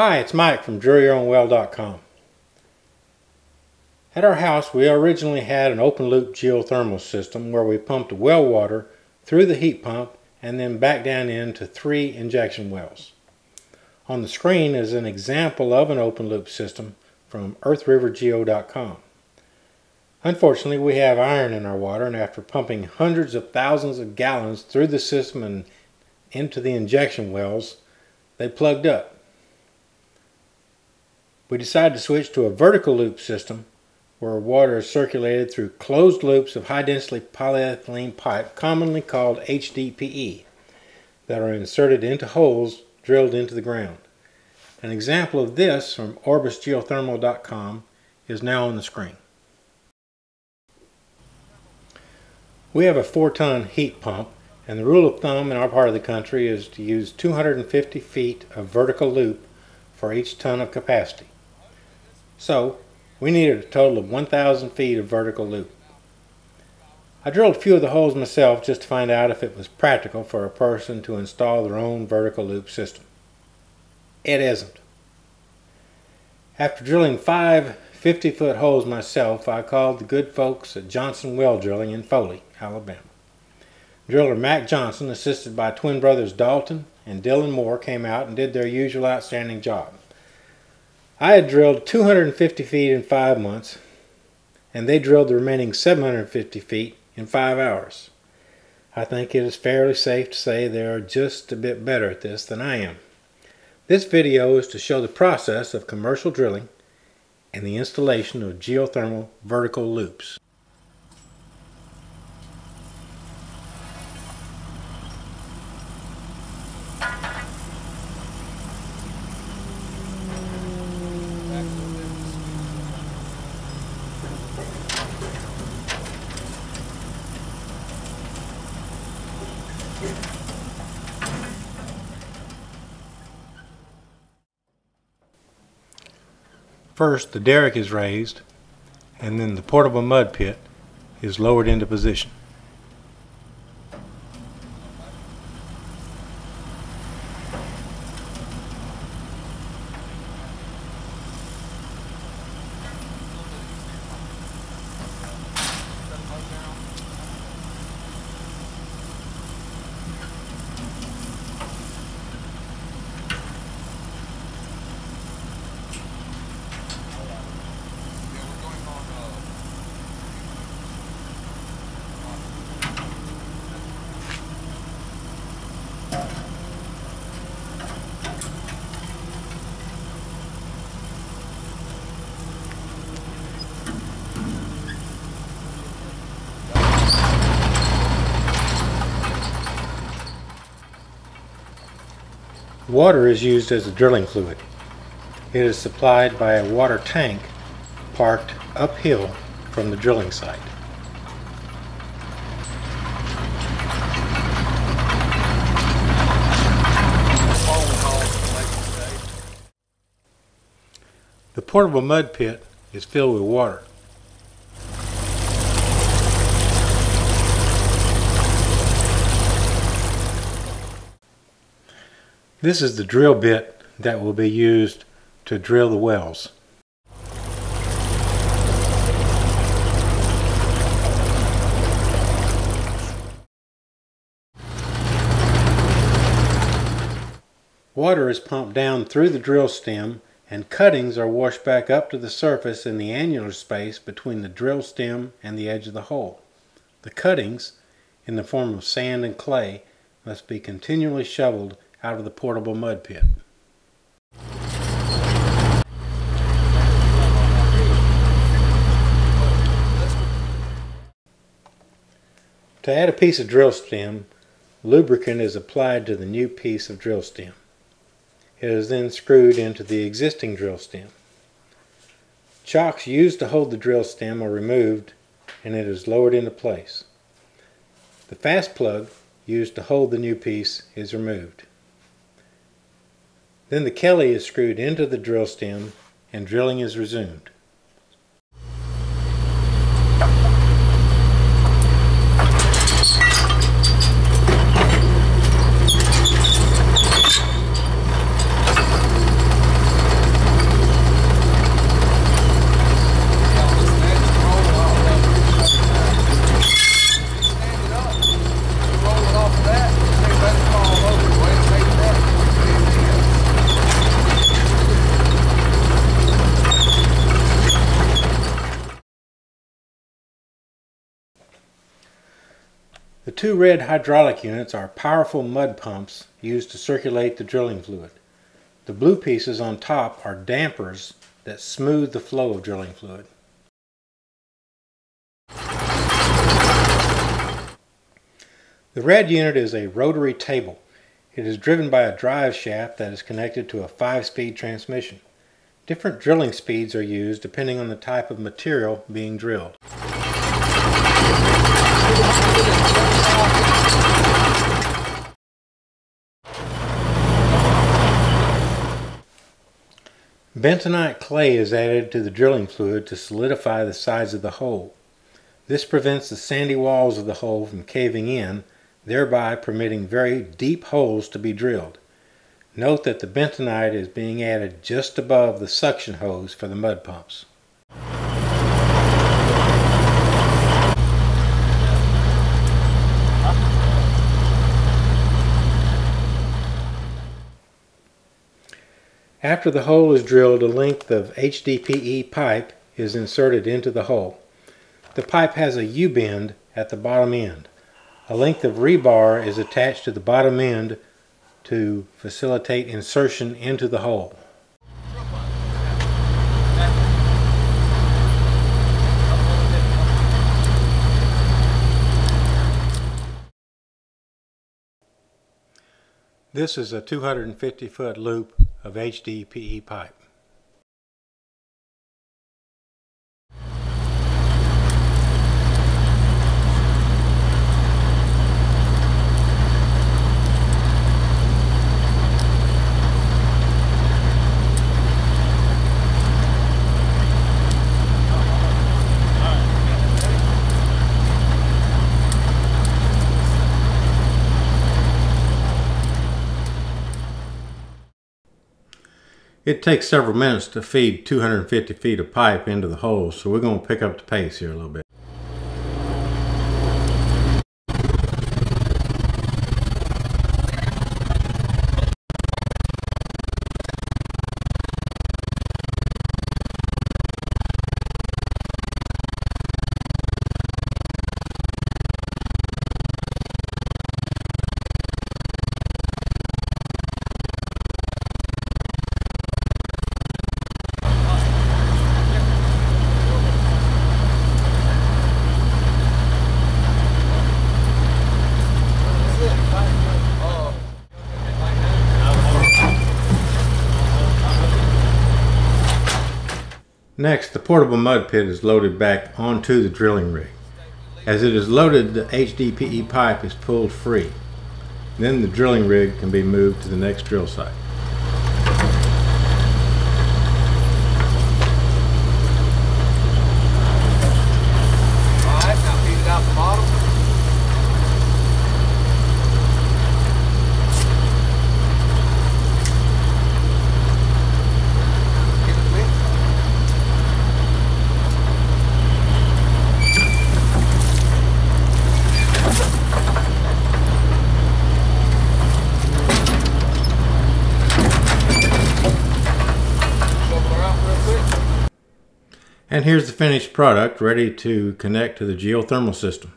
Hi, it's Mike from DrillYourOwnWell.com. At our house, we originally had an open loop geothermal system where we pumped well water through the heat pump and then back down into three injection wells. On the screen is an example of an open loop system from EarthRiverGeo.com. Unfortunately, we have iron in our water, and after pumping hundreds of thousands of gallons through the system and into the injection wells, they plugged up we decided to switch to a vertical loop system where water is circulated through closed loops of high density polyethylene pipe, commonly called HDPE, that are inserted into holes drilled into the ground. An example of this from OrbisGeothermal.com is now on the screen. We have a 4 ton heat pump, and the rule of thumb in our part of the country is to use 250 feet of vertical loop for each ton of capacity. So we needed a total of 1,000 feet of vertical loop. I drilled a few of the holes myself just to find out if it was practical for a person to install their own vertical loop system. It isn't. After drilling five 50 foot holes myself, I called the good folks at Johnson Well Drilling in Foley, Alabama. Driller Mac Johnson, assisted by twin brothers Dalton and Dylan Moore, came out and did their usual outstanding job. I had drilled 250 feet in five months, and they drilled the remaining 750 feet in five hours. I think it is fairly safe to say they are just a bit better at this than I am. This video is to show the process of commercial drilling and the installation of geothermal vertical loops. First, the derrick is raised, and then the portable mud pit is lowered into position. Water is used as a drilling fluid. It is supplied by a water tank parked uphill from the drilling site. The portable mud pit is filled with water. This is the drill bit that will be used to drill the wells. Water is pumped down through the drill stem and cuttings are washed back up to the surface in the annular space between the drill stem and the edge of the hole. The cuttings, in the form of sand and clay, must be continually shoveled out of the portable mud pit. To add a piece of drill stem, lubricant is applied to the new piece of drill stem. It is then screwed into the existing drill stem. Chocks used to hold the drill stem are removed and it is lowered into place. The fast plug used to hold the new piece is removed. Then the Kelly is screwed into the drill stem and drilling is resumed. Two red hydraulic units are powerful mud pumps used to circulate the drilling fluid. The blue pieces on top are dampers that smooth the flow of drilling fluid. The red unit is a rotary table. It is driven by a drive shaft that is connected to a 5-speed transmission. Different drilling speeds are used depending on the type of material being drilled. Bentonite clay is added to the drilling fluid to solidify the sides of the hole. This prevents the sandy walls of the hole from caving in, thereby permitting very deep holes to be drilled. Note that the bentonite is being added just above the suction hose for the mud pumps. After the hole is drilled, a length of HDPE pipe is inserted into the hole. The pipe has a U-bend at the bottom end. A length of rebar is attached to the bottom end to facilitate insertion into the hole. This is a 250 foot loop of HDPE pipe. It takes several minutes to feed 250 feet of pipe into the hole, so we're going to pick up the pace here a little bit. Next, the portable mud pit is loaded back onto the drilling rig. As it is loaded, the HDPE pipe is pulled free. Then the drilling rig can be moved to the next drill site. And here's the finished product ready to connect to the geothermal system.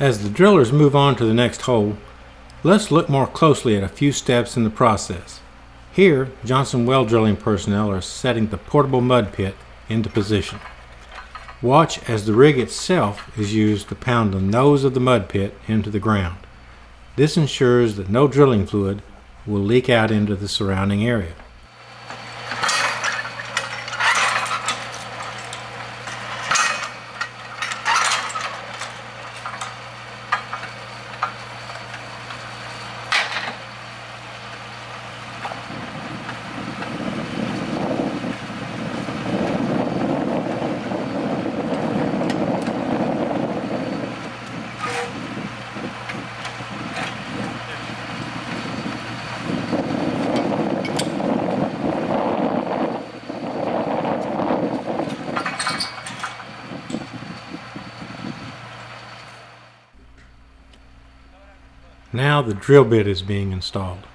As the drillers move on to the next hole, let's look more closely at a few steps in the process. Here, Johnson well drilling personnel are setting the portable mud pit into position. Watch as the rig itself is used to pound the nose of the mud pit into the ground. This ensures that no drilling fluid will leak out into the surrounding area. Now the drill bit is being installed.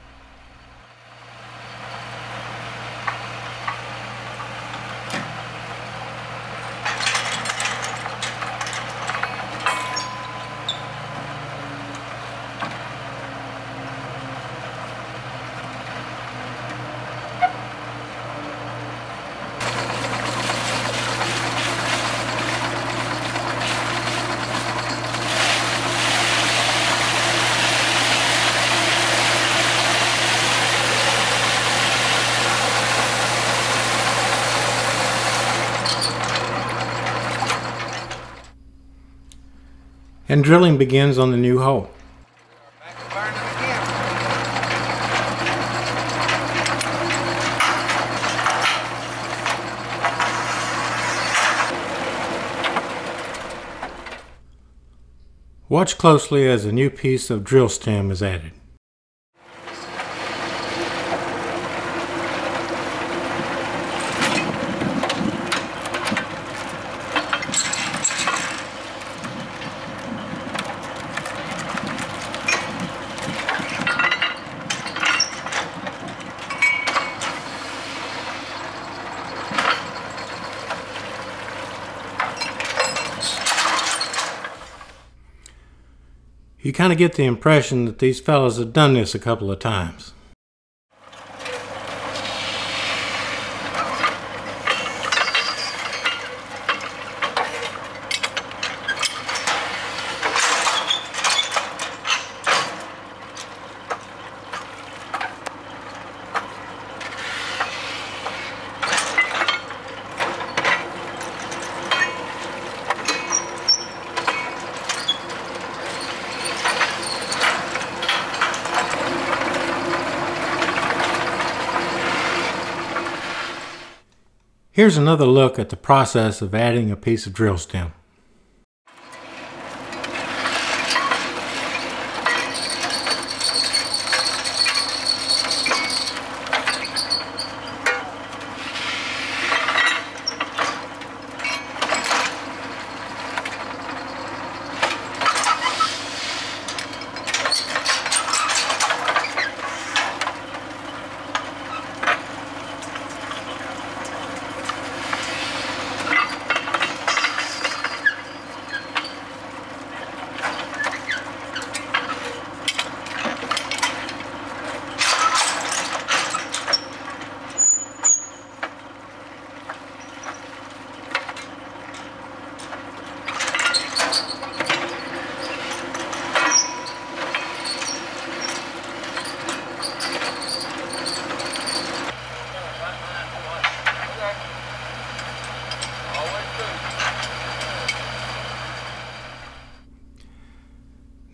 And drilling begins on the new hole. Watch closely as a new piece of drill stem is added. Kind of get the impression that these fellows have done this a couple of times. Here's another look at the process of adding a piece of drill stem.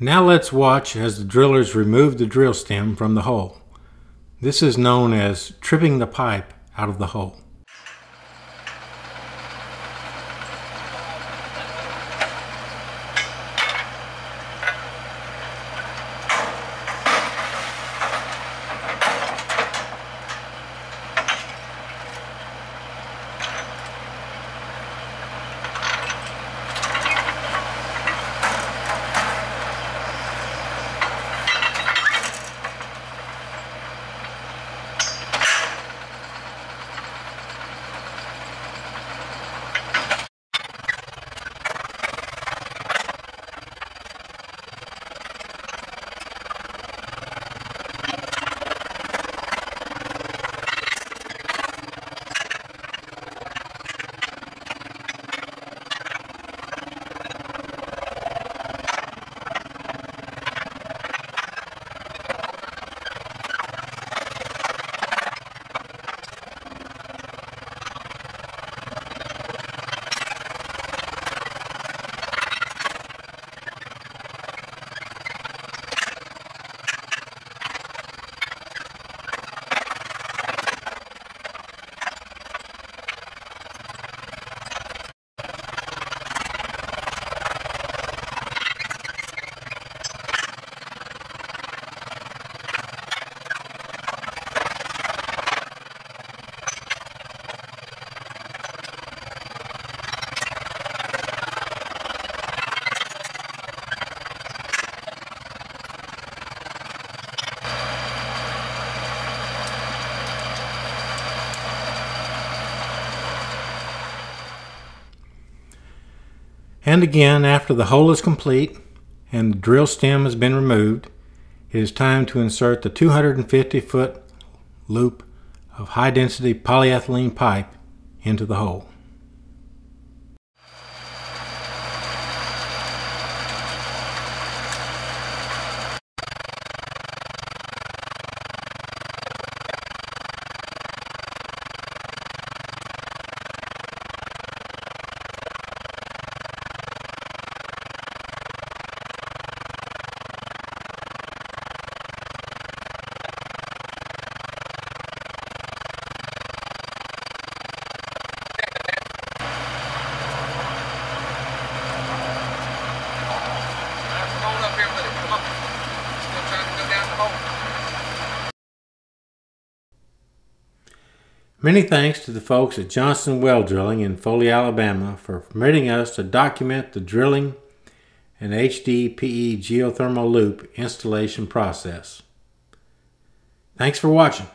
Now let's watch as the drillers remove the drill stem from the hole. This is known as tripping the pipe out of the hole. And again, after the hole is complete and the drill stem has been removed, it is time to insert the 250 foot loop of high density polyethylene pipe into the hole. Hold up here with it. Come on. Still trying to go down the hole. Many thanks to the folks at Johnson Well Drilling in Foley, Alabama for permitting us to document the drilling and HDPE geothermal loop installation process. Thanks for watching.